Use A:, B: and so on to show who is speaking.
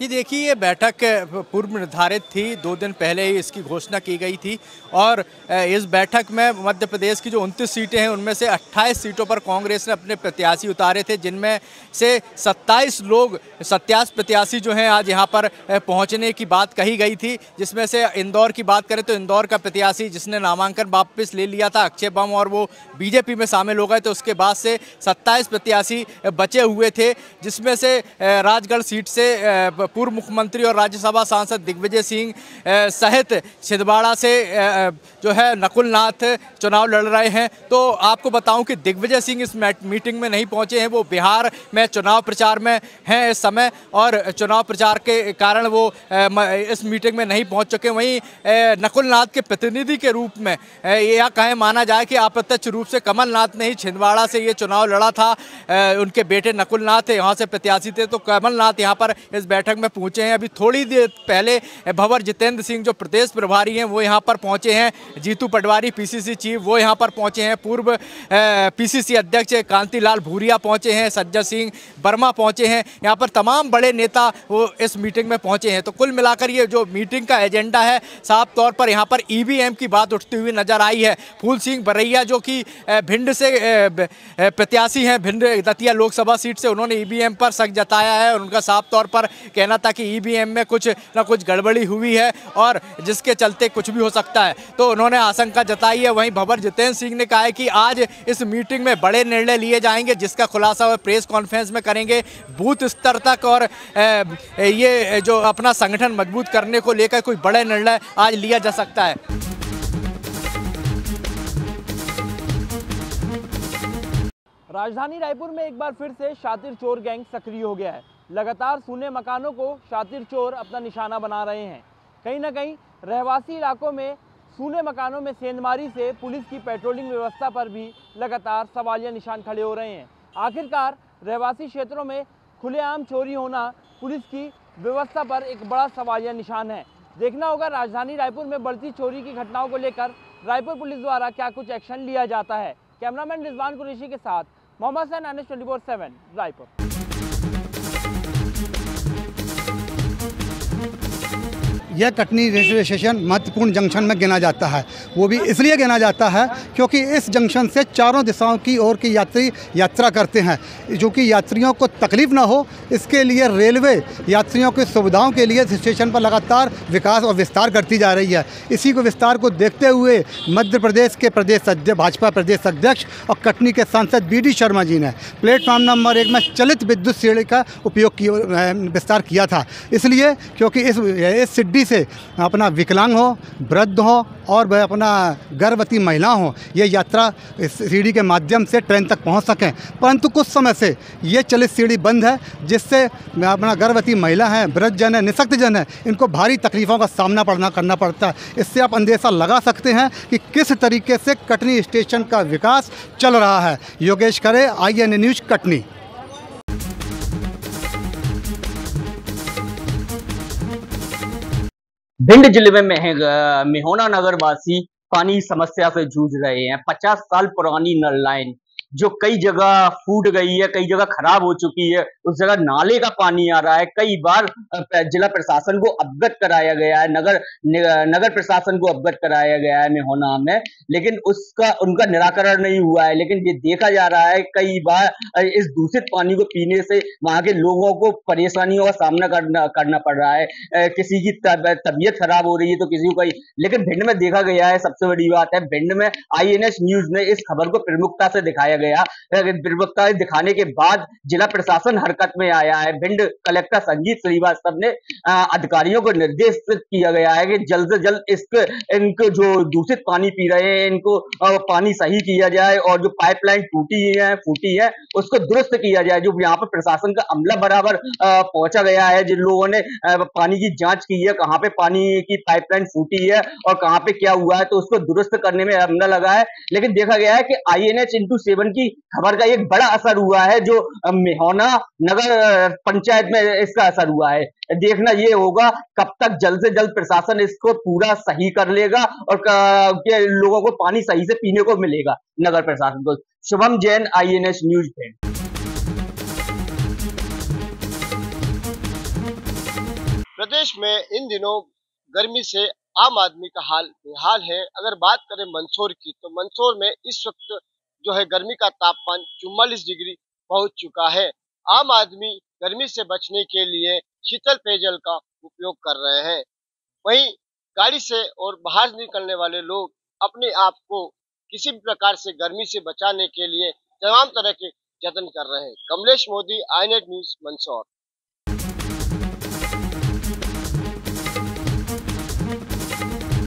A: ये देखिए, ये बैठक पूर्व निर्धारित थी, दो दिन पहले ही इसकी घोषणा की गई थी और इस बैठक में मध्य प्रदेश की जो उनतीस सीटें हैं, उनमें से 28 सीटों पर कांग्रेस ने अपने प्रत्याशी उतारे थे, जिनमें से 27 लोग सत्यास प्रत्याशी जो हैं, आज यहाँ पर पहुँचने की बात कही गई थी, जिसमें से इंदौर की बात करें तो इंदौर का प्रत्याशी जिसने नामांकन वापस ले लिया था, अक्षय बम, और वो बीजेपी में शामिल हो गए तो उसके बाद से सत्ताईस प्रत्याशी बचे हुए थे, जिसमें से राजगढ़ सीट से पूर्व मुख्यमंत्री और राज्यसभा सांसद दिग्विजय सिंह सहित छिंदवाड़ा से जो है नकुल नाथ चुनाव लड़ रहे हैं। तो आपको बताऊँ कि दिग्विजय सिंह इस मीटिंग में नहीं पहुँचे हैं। वो बिहार में चुनाव प्रचार में हैं इस समय और चुनाव प्रचार के कारण वो इस मीटिंग में नहीं पहुँच चुके। वहीं नकुल नाथ के प्रतिनिधि के रूप में यह कहें माना जाए कि अप्रत्यक्ष रूप से कमलनाथ ने ही छिंदवाड़ा से ये चुनाव लड़ा था। उनके बेटे नकुल नाथ यहाँ से प्रत्याशी थे। तो कमलनाथ यहाँ पर इस बैठक में पहुँचे हैं। अभी थोड़ी देर पहले भंवर जितेंद्र सिंह जो प्रदेश प्रभारी हैं, वो यहाँ पर पहुँचे हैं। जीतू पटवारी, पीसीसी चीफ, वो यहाँ पर पहुँचे हैं। पूर्व पीसीसी अध्यक्ष कांतिलाल भूरिया पहुँचे हैं। सज्जर सिंह वर्मा पहुँचे हैं। यहाँ पर तमाम बड़े नेता वो इस मीटिंग में पहुँचे हैं। तो कुल मिलाकर ये जो मीटिंग का एजेंडा है, साफ़ तौर पर यहाँ पर ईवीएम की बात उठती हुई नज़र आई है। फूल सिंह बरैया जो कि भिंड से प्रत्याशी हैं, भिंड दतिया लोकसभा सीट से उन्होंने ईवीएम पर शक जताया है और उनका साफ़ तौर पर कहना था कि ईवीएम में कुछ ना कुछ गड़बड़ी हुई है और जिसके चलते कुछ भी हो सकता है। तो उन्होंने आशंका जताई है। वहीं भवर जितेंद्र सिंह ने कहा है कि आज इस मीटिंग में बड़े निर्णय लिए जाएँगे, जिसका खुलासा वह प्रेस कॉन्फ्रेंस में करेंगे। बूथ स्तर तक और ये जो अपना संगठन मज़बूत करने को लेकर कोई बड़े निर्णय आज लिया जा सकता है।
B: राजधानी रायपुर में एक बार फिर से शातिर चोर गैंग सक्रिय हो गया है। लगातार सूने मकानों को शातिर चोर अपना निशाना बना रहे हैं। कहीं ना कहीं रहवासी इलाकों में सूने मकानों में सेंधमारी से पुलिस की पेट्रोलिंग व्यवस्था पर भी लगातार सवालिया निशान खड़े हो रहे हैं। आखिरकार रहवासी क्षेत्रों में खुलेआम चोरी होना पुलिस की व्यवस्था पर एक बड़ा सवालिया निशान है। देखना होगा राजधानी रायपुर में बढ़ती चोरी की घटनाओं को लेकर रायपुर पुलिस द्वारा क्या कुछ एक्शन लिया जाता है। कैमरामैन रिजवान कुरेशी के साथ मोहम्मद सैन एन एस रायपुर।
C: यह कटनी रेलवे स्टेशन महत्वपूर्ण जंक्शन में गिना जाता है। वो भी इसलिए गिना जाता है क्योंकि इस जंक्शन से चारों दिशाओं की ओर की यात्री यात्रा करते हैं। जो कि यात्रियों को तकलीफ़ ना हो, इसके लिए रेलवे यात्रियों की सुविधाओं के लिए इस स्टेशन पर लगातार विकास और विस्तार करती जा रही है। इसी को विस्तार को देखते हुए मध्य प्रदेश के प्रदेश अध्यक्ष, भाजपा प्रदेश अध्यक्ष और कटनी के सांसद बी शर्मा जी ने प्लेटफॉर्म नंबर एक में चलित विद्युत सीढ़ी का उपयोग विस्तार किया था। इसलिए क्योंकि इस सिड्डी से अपना विकलांग हो, वृद्ध हो और वह अपना गर्भवती महिला हो, ये यात्रा सीढ़ी के माध्यम से ट्रेन तक पहुँच सकें। परंतु कुछ समय से ये चलित सीढ़ी बंद है, जिससे अपना गर्भवती महिला है वृद्ध जन है निशक्त जन है, इनको भारी तकलीफ़ों का सामना पड़ना, करना पड़ता है। इससे आप अंदेशा लगा सकते हैं कि किस तरीके से कटनी स्टेशन का विकास चल रहा है। योगेश करे आई न्यूज़, कटनी।
D: भिंड ज़िले में मेहोना नगर वासी पानी समस्या से जूझ रहे हैं। पचास साल पुरानी नल लाइन। जो कई जगह फूट गई है, कई जगह खराब हो चुकी है, उस जगह नाले का पानी आ रहा है। कई बार जिला प्रशासन को अवगत कराया गया है, नगर नगर प्रशासन को अवगत कराया गया है मेहोना में, लेकिन उसका, उनका निराकरण नहीं हुआ है। लेकिन ये देखा जा रहा है, कई बार इस दूषित पानी को पीने से वहाँ के लोगों को परेशानियों का सामना करना करना पड़ रहा है। किसी की तबीयत खराब हो रही है तो किसी को लेकिन भिंड में देखा गया है, सबसे बड़ी बात है, भिंड में आईएनएस न्यूज़ ने इस खबर को प्रमुखता से दिखाया गया प्रवक्ता दिखाने के बाद जिला प्रशासन हरकत में आया है। भिंड कलेक्टर संजीत श्रीवास्तव ने अधिकारियों को निर्देश किया गया है कि जल्द से जल्द इसके, इनको जो दूषित पानी पी रहे हैं, इनको पानी सही किया जाए और जो पाइपलाइन टूटी है, फूटी है, उसको दुरुस्त किया जाए। जो यहाँ पर प्रशासन का अमला बराबर पहुँचा गया है। जिन लोगों ने पानी की जाँच की है, कहाँ पे पानी की पाइपलाइन फूटी है और कहाँ पे क्या हुआ है तो उसको दुरुस्त करने में अमला लगा है। लेकिन देखा गया है कि आई एन एच इंटू की खबर का एक बड़ा असर हुआ है, जो मेहौना नगर पंचायत में इसका असर हुआ है। देखना ये होगा, कब तक जल्द से जल्द प्रशासन इसको पूरा सही कर लेगा और लोगों को पानी सही से पीने को मिलेगा, नगर प्रशासन को। Shubham Jain I N S news
E: प्रदेश में इन दिनों गर्मी से आम आदमी का हाल बेहाल है। अगर बात करें मंदसौर की तो मंदसौर में इस वक्त जो है गर्मी का तापमान चुम्बालीस डिग्री पहुँच चुका है। आम आदमी गर्मी से बचने के लिए शीतल पेयजल का उपयोग कर रहे हैं। वहीं गाड़ी से और बाहर निकलने वाले लोग अपने आप को किसी भी प्रकार से गर्मी से बचाने के लिए तमाम तरह के जतन कर रहे हैं। Kamlesh Modi I news Mandsaur.